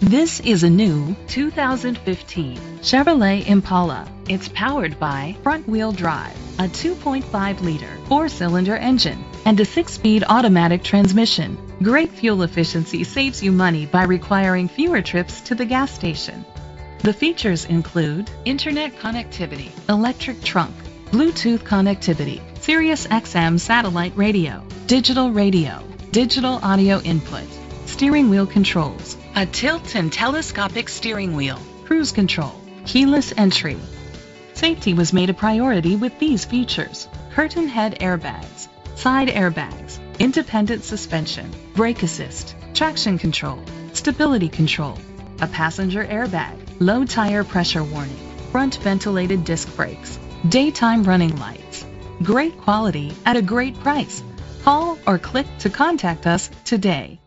This is a new 2015 Chevrolet Impala. It's powered by front-wheel drive, a 2.5-liter four-cylinder engine, and a six-speed automatic transmission. Great fuel efficiency saves you money by requiring fewer trips to the gas station. The features include internet connectivity, electric trunk, Bluetooth connectivity, Sirius XM satellite radio, digital radio, digital audio input, steering wheel controls, a tilt and telescopic steering wheel, cruise control, keyless entry. Safety was made a priority with these features. Curtain head airbags, side airbags, independent suspension, brake assist, traction control, stability control, a passenger airbag, low tire pressure warning, front ventilated disc brakes, daytime running lights. Great quality at a great price. Call or click to contact us today.